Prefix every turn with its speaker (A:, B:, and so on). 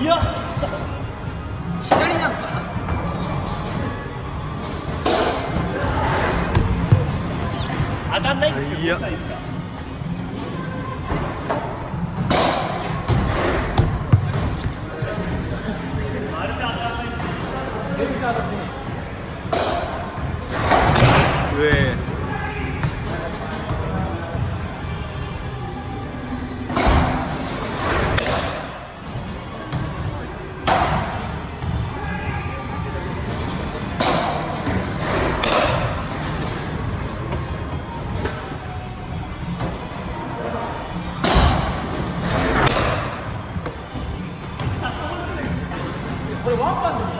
A: いや左なんか当たんないんですよ。
B: いや
A: どうしたらいいですか丸太当たんないんですよ全然当たってない
B: 上
A: What